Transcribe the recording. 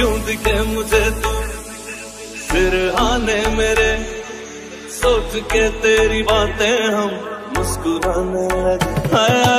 क्यों दिखे मुझे तू। फिर आने मेरे सोच के तेरी बातें हम मुस्कुराने लगे।